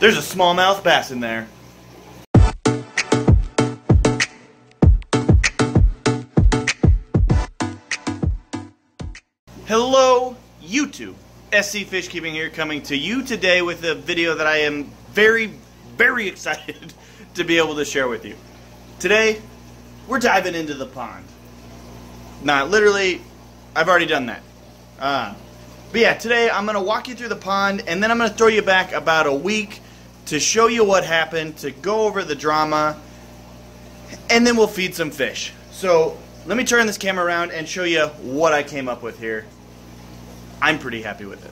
There's a smallmouth bass in there. Hello, YouTube. SC Fish Keeping here coming to you today with a video that I am very, very excited to be able to share with you. Today, we're diving into the pond. Not literally, I've already done that. Uh, but yeah, today I'm going to walk you through the pond and then I'm going to throw you back about a week to show you what happened, to go over the drama, and then we'll feed some fish. So let me turn this camera around and show you what I came up with here. I'm pretty happy with it.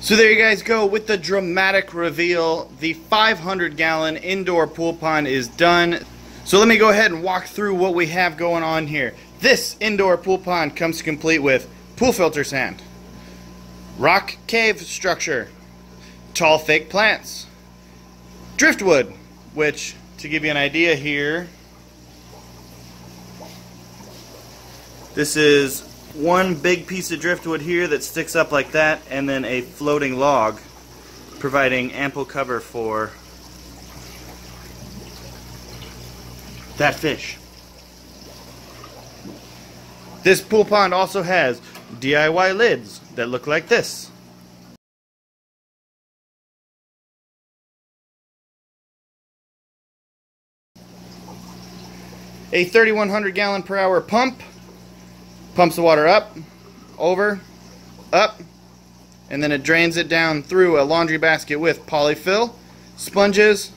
So there you guys go with the dramatic reveal. The 500 gallon indoor pool pond is done. So let me go ahead and walk through what we have going on here. This indoor pool pond comes complete with pool filter sand, rock cave structure, tall fake plants, driftwood, which to give you an idea here, this is one big piece of driftwood here that sticks up like that, and then a floating log providing ample cover for that fish. This pool pond also has DIY lids that look like this. A 3100 gallon per hour pump pumps the water up, over, up, and then it drains it down through a laundry basket with polyfill, sponges,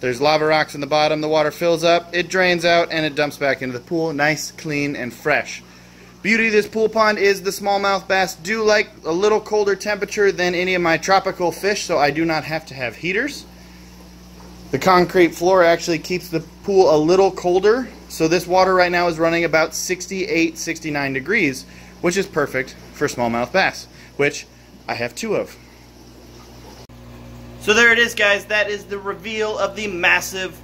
there's lava rocks in the bottom, the water fills up, it drains out, and it dumps back into the pool, nice, clean, and fresh. Beauty of this pool pond is the smallmouth bass do like a little colder temperature than any of my tropical fish, so I do not have to have heaters. The concrete floor actually keeps the pool a little colder, so this water right now is running about 68, 69 degrees, which is perfect for smallmouth bass, which I have two of. So there it is, guys. That is the reveal of the massive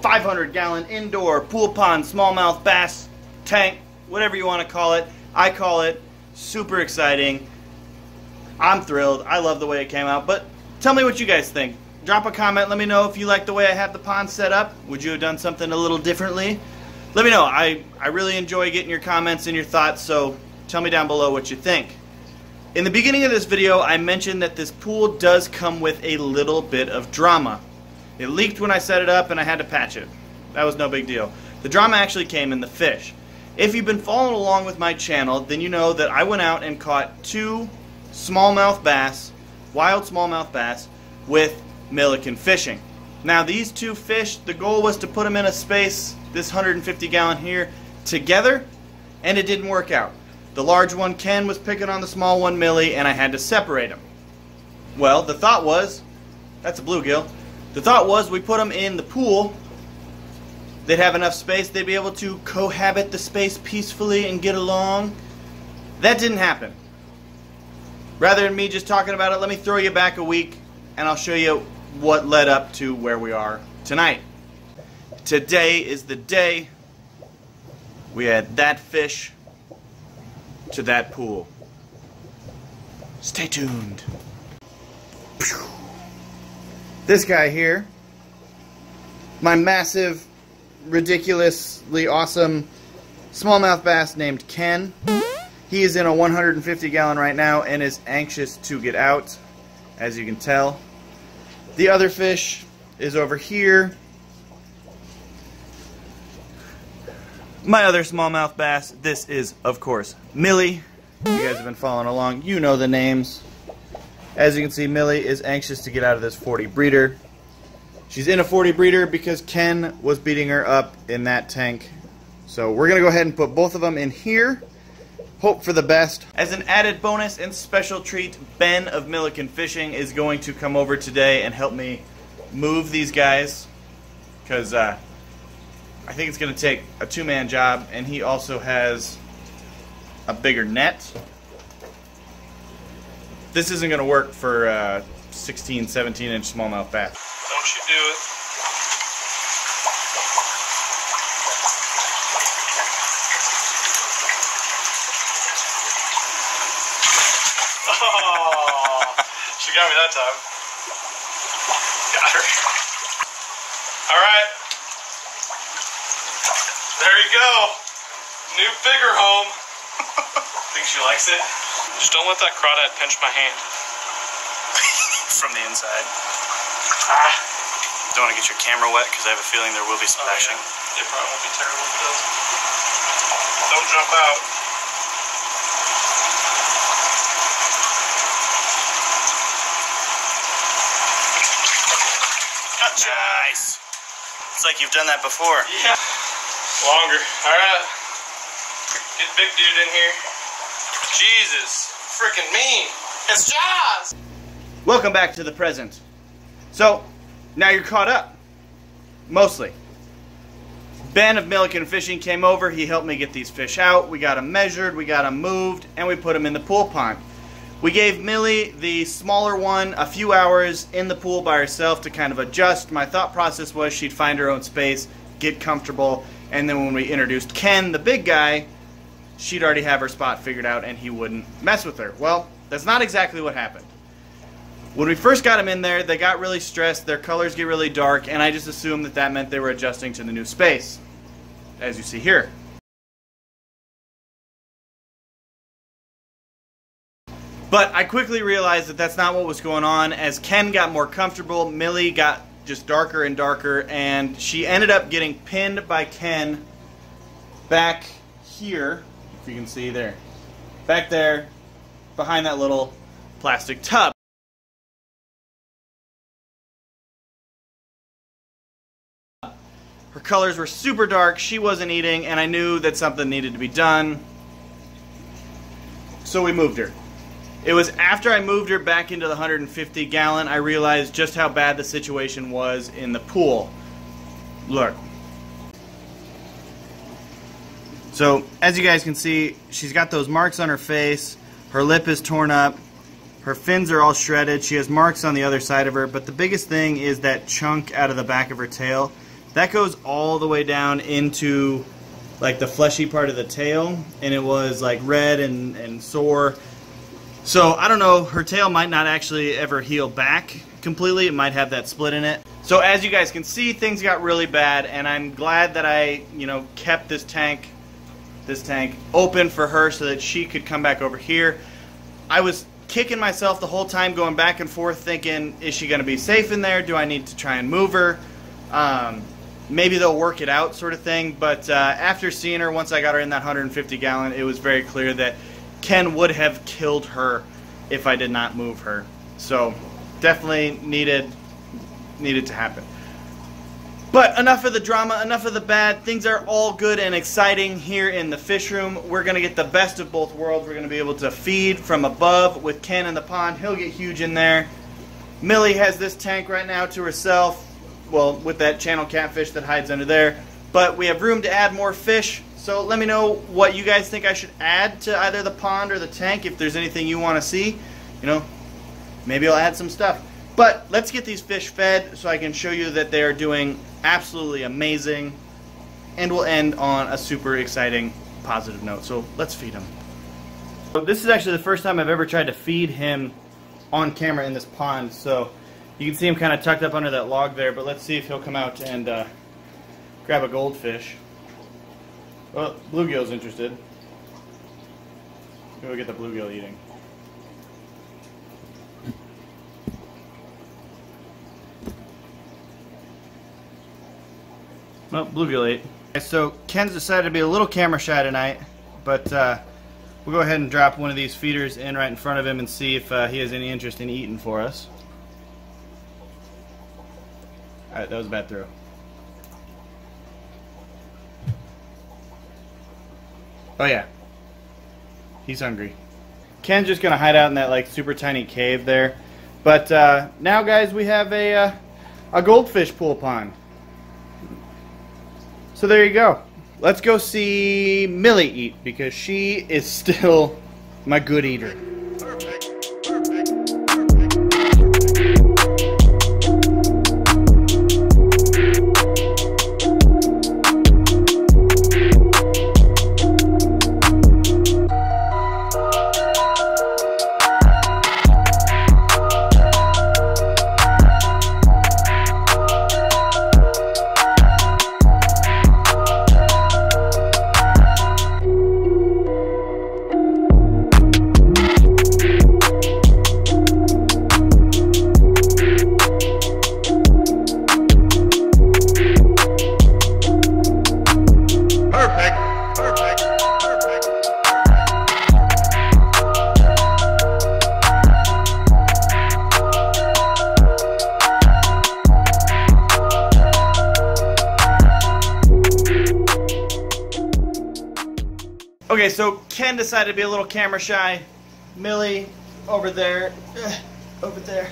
500 gallon indoor pool pond smallmouth bass tank, whatever you want to call it. I call it super exciting. I'm thrilled. I love the way it came out. But tell me what you guys think drop a comment. Let me know if you like the way I have the pond set up. Would you have done something a little differently? Let me know. I, I really enjoy getting your comments and your thoughts, so tell me down below what you think. In the beginning of this video, I mentioned that this pool does come with a little bit of drama. It leaked when I set it up and I had to patch it. That was no big deal. The drama actually came in the fish. If you've been following along with my channel, then you know that I went out and caught two smallmouth bass, wild smallmouth bass, with Milliken fishing. Now these two fish, the goal was to put them in a space, this 150 gallon here, together, and it didn't work out. The large one, Ken, was picking on the small one, Millie, and I had to separate them. Well, the thought was, that's a bluegill, the thought was we put them in the pool, they'd have enough space, they'd be able to cohabit the space peacefully and get along. That didn't happen. Rather than me just talking about it, let me throw you back a week and I'll show you what led up to where we are tonight. Today is the day we had that fish to that pool. Stay tuned. This guy here, my massive, ridiculously awesome smallmouth bass named Ken. He is in a 150 gallon right now and is anxious to get out, as you can tell. The other fish is over here. My other smallmouth bass, this is, of course, Millie. You guys have been following along. You know the names. As you can see, Millie is anxious to get out of this 40 breeder. She's in a 40 breeder because Ken was beating her up in that tank. So we're going to go ahead and put both of them in here hope for the best. As an added bonus and special treat, Ben of Milliken Fishing is going to come over today and help me move these guys because uh, I think it's going to take a two-man job and he also has a bigger net. This isn't going to work for uh, 16, 17 inch smallmouth bass once you do it. Oh, she got me that time. Got her. All right. There you go. New bigger home. Think she likes it? Just don't let that crawdad pinch my hand. From the inside. Ah. Don't want to get your camera wet because I have a feeling there will be splashing. Oh, It probably won't be terrible if it does. Don't jump out. Gotcha. Nice. It's like you've done that before. Yeah. Longer. All right. Get big dude in here. Jesus. Freaking mean. It's Jaws. Welcome back to the present. So, now you're caught up. Mostly. Ben of Milliken Fishing came over. He helped me get these fish out. We got them measured, we got them moved, and we put them in the pool pond. We gave Millie, the smaller one, a few hours in the pool by herself to kind of adjust. My thought process was she'd find her own space, get comfortable, and then when we introduced Ken, the big guy, she'd already have her spot figured out and he wouldn't mess with her. Well, that's not exactly what happened. When we first got them in there, they got really stressed, their colors get really dark, and I just assumed that that meant they were adjusting to the new space, as you see here. But I quickly realized that that's not what was going on. As Ken got more comfortable, Millie got just darker and darker, and she ended up getting pinned by Ken back here, if you can see there. Back there, behind that little plastic tub. Her colors were super dark, she wasn't eating, and I knew that something needed to be done. So we moved her. It was after I moved her back into the 150 gallon, I realized just how bad the situation was in the pool. Look. So, as you guys can see, she's got those marks on her face, her lip is torn up, her fins are all shredded, she has marks on the other side of her, but the biggest thing is that chunk out of the back of her tail. That goes all the way down into like the fleshy part of the tail, and it was like red and, and sore. So I don't know, her tail might not actually ever heal back completely. It might have that split in it. So as you guys can see, things got really bad, and I'm glad that I, you know, kept this tank, this tank open for her so that she could come back over here. I was kicking myself the whole time, going back and forth, thinking, is she going to be safe in there? Do I need to try and move her? Um, maybe they'll work it out, sort of thing. But uh, after seeing her, once I got her in that 150 gallon, it was very clear that Ken would have killed her if I did not move her. So definitely needed needed to happen. But enough of the drama, enough of the bad. Things are all good and exciting here in the fish room. We're going to get the best of both worlds. We're going to be able to feed from above with Ken in the pond. He'll get huge in there. Millie has this tank right now to herself. Well, with that channel catfish that hides under there. But we have room to add more fish. So let me know what you guys think I should add to either the pond or the tank. If there's anything you want to see, you know, maybe I'll add some stuff. But let's get these fish fed so I can show you that they are doing absolutely amazing. And we'll end on a super exciting positive note. So let's feed him. So this is actually the first time I've ever tried to feed him on camera in this pond. So you can see him kind of tucked up under that log there. But let's see if he'll come out and uh, grab a goldfish. Well, bluegill's interested. Maybe we'll get the bluegill eating. Well, bluegill ate. So Ken's decided to be a little camera shy tonight, but uh, we'll go ahead and drop one of these feeders in right in front of him and see if uh, he has any interest in eating for us. Alright, that was a bad throw. Oh yeah. He's hungry. Ken's just gonna hide out in that like super tiny cave there. But uh, now guys we have a, uh, a goldfish pool pond. So there you go. Let's go see Millie eat because she is still my good eater. Okay, so Ken decided to be a little camera shy. Millie, over there, uh, over there,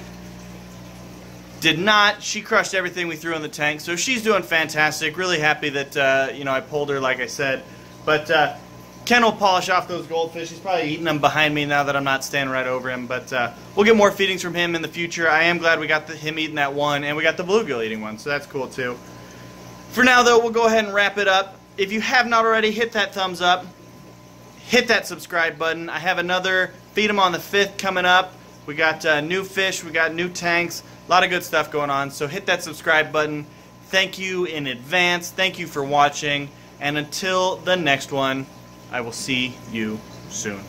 did not. She crushed everything we threw in the tank, so she's doing fantastic. Really happy that uh, you know I pulled her, like I said. But uh, Ken will polish off those goldfish. He's probably eating them behind me now that I'm not standing right over him. But uh, we'll get more feedings from him in the future. I am glad we got the, him eating that one, and we got the bluegill eating one, so that's cool too. For now, though, we'll go ahead and wrap it up. If you have not already, hit that thumbs up hit that subscribe button. I have another Feed Them on the 5th coming up. We got uh, new fish, we got new tanks, a lot of good stuff going on. So hit that subscribe button. Thank you in advance. Thank you for watching. And until the next one, I will see you soon.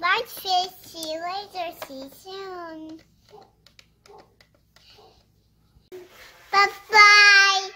Bye, fish. See you later. See you soon. Bye bye.